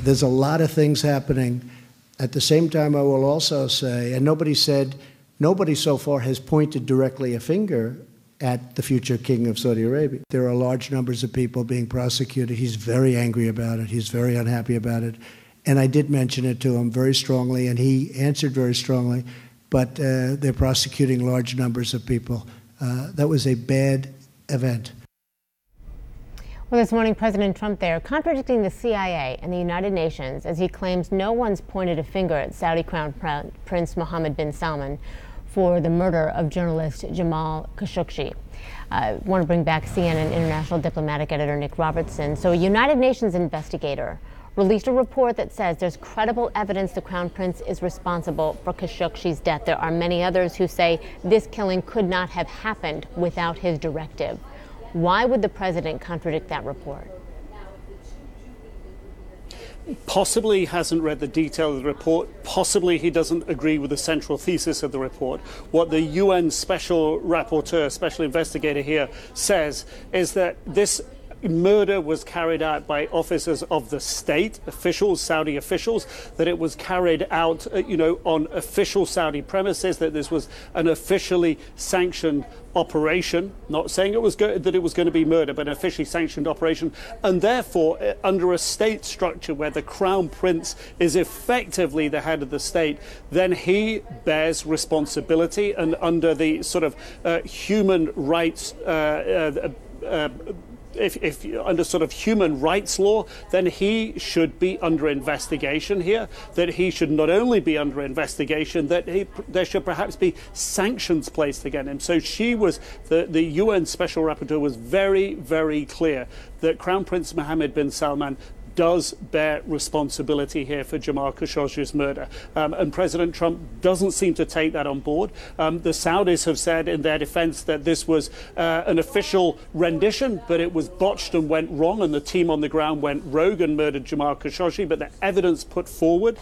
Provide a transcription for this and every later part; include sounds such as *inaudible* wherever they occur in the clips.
There's a lot of things happening. At the same time, I will also say, and nobody said, nobody so far has pointed directly a finger at the future king of Saudi Arabia. There are large numbers of people being prosecuted. He's very angry about it. He's very unhappy about it. And I did mention it to him very strongly, and he answered very strongly. But uh, they're prosecuting large numbers of people. Uh, that was a bad event. Well, this morning, President Trump there contradicting the CIA and the United Nations as he claims no one's pointed a finger at Saudi Crown Prince Mohammed bin Salman for the murder of journalist Jamal Khashoggi. I uh, want to bring back CNN international diplomatic editor Nick Robertson. So, a United Nations investigator released a report that says there's credible evidence the Crown Prince is responsible for Khashoggi's death. There are many others who say this killing could not have happened without his directive. Why would the president contradict that report? possibly hasn't read the detail of the report, possibly he doesn't agree with the central thesis of the report. What the UN special rapporteur, special investigator here says is that this murder was carried out by officers of the state, officials, Saudi officials, that it was carried out, uh, you know, on official Saudi premises, that this was an officially sanctioned operation, not saying it was go- that it was going to be murder, but an officially sanctioned operation, and therefore, uh, under a state structure where the crown prince is effectively the head of the state, then he bears responsibility, and under the sort of uh, human rights. Uh, uh, uh if, if under sort of human rights law, then he should be under investigation here. That he should not only be under investigation, that he, there should perhaps be sanctions placed against him. So she was the the UN Special Rapporteur was very very clear that Crown Prince Mohammed bin Salman does bear responsibility here for Jamal Khashoggi's murder. Um, and President Trump doesn't seem to take that on board. Um, the Saudis have said in their defense that this was uh, an official rendition, but it was botched and went wrong, and the team on the ground went rogue and murdered Jamal Khashoggi. But the evidence put forward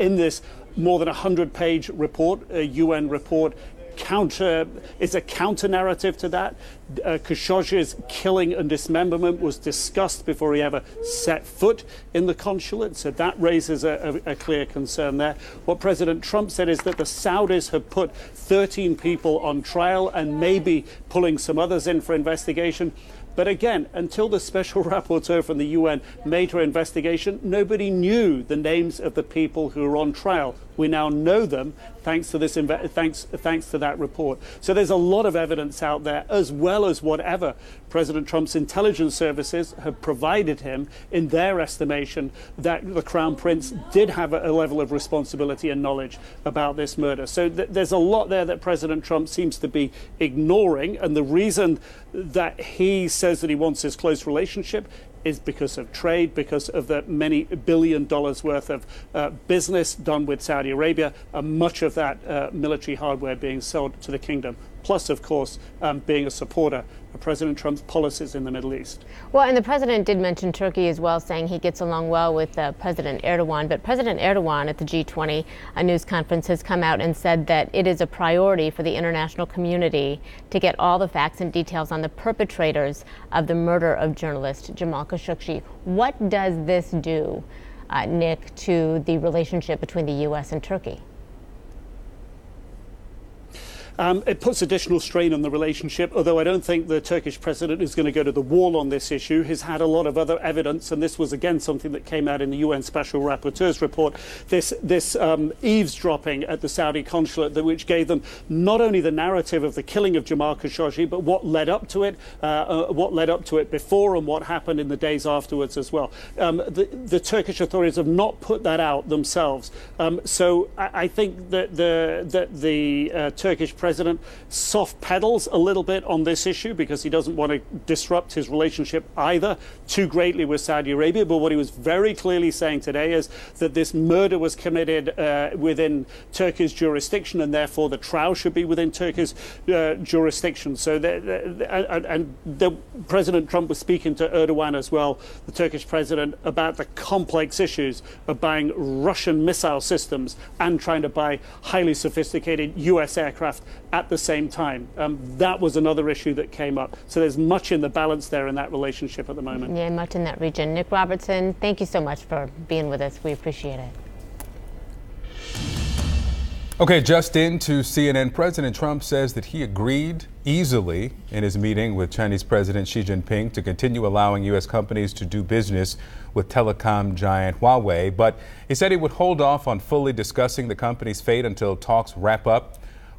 in this more than 100 page report, a UN report, counter is a counter narrative to that. Uh, Khashoggi's killing and dismemberment was discussed before he ever set foot in the consulate, so that raises a, a, a clear concern there. What President Trump said is that the Saudis have put 13 people on trial and maybe pulling some others in for investigation. But again, until the special *laughs* rapporteur from the UN made her investigation, nobody knew the names of the people who were on trial. We now know them thanks to this thanks thanks to that report. So there's a lot of evidence out there, as well as whatever President Trump's intelligence services have provided him in their estimation that the Crown Prince did have a, level of responsibility and knowledge about this murder. So th- there's a lot there that President Trump seems to be ignoring, and the reason that he says that he wants this close relationship is because of trade, because of the many billion dollars worth of uh, business done with Saudi Arabia, and much of that uh, military hardware being sold to the kingdom. Plus, of course, um, being a supporter of President Trump's policies in the Middle East. Well, and the president did mention Turkey as well, saying he gets along well with uh, President Erdogan. But President Erdogan at the G20 a news conference has come out and said that it is a priority for the international community to get all the facts and details on the perpetrators of the murder of journalist Jamal Khashoggi. What does this do, uh, Nick, to the relationship between the U.S. and Turkey? Um, it puts additional strain on the relationship, although I don't think the Turkish president is going to go to the wall on this issue. He's had a lot of other evidence, and this was again something that came out in the UN Special Rapporteur's report. This, this um, eavesdropping at the Saudi consulate, which gave them not only the narrative of the killing of Jamal Khashoggi, but what led up to it, uh, uh, what led up to it before, and what happened in the days afterwards as well. Um, the, the, Turkish authorities have not put that out themselves. Um, so I, I, think that the, that the uh, Turkish president president soft pedals a little bit on this issue because he doesn't want to disrupt his relationship either too greatly with Saudi Arabia. But what he was very clearly saying today is that this murder was committed uh, within Turkey's jurisdiction and therefore the trial should be within Turkey's uh, jurisdiction. So, the, the, and, and the, President Trump was speaking to Erdogan as well, the Turkish president, about the complex issues of buying Russian missile systems and trying to buy highly sophisticated U.S. aircraft at the same time. Um, that was another issue that came up. So there's much in the balance there in that relationship at the moment. Yeah, much in that region. Nick Robertson, thank you so much for being with us. We appreciate it. Okay, just in to CNN, President Trump says that he agreed easily in his meeting with Chinese President Xi Jinping to continue allowing U.S. companies to do business with telecom giant Huawei, but he said he would hold off on fully discussing the company's fate until talks wrap up.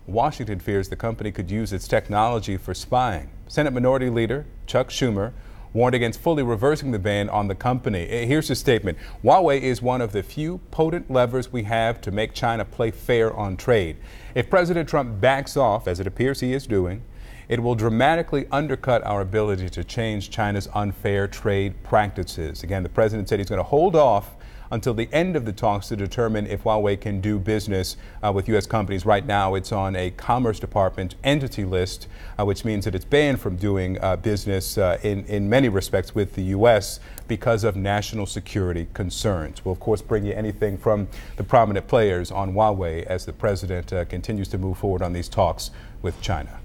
Washington fears the company could use its technology for spying. Senate Minority Leader Chuck Schumer warned against fully reversing the ban on the company. Eh, here's his statement Huawei is one of the few potent levers we have to make China play fair on trade. If President Trump backs off, as it appears he is doing, it will dramatically undercut our ability to change China's unfair trade practices. Again, the president said he's going to hold off until the end of the talks to determine if Huawei can do business uh, with U.S. companies. Right now, it's on a Commerce Department entity list, uh, which means that it's banned from doing uh, business uh, in, in many respects with the U.S. because of national security concerns. We'll, of course, bring you anything from the prominent players on Huawei as the president uh, continues to move forward on these talks with China.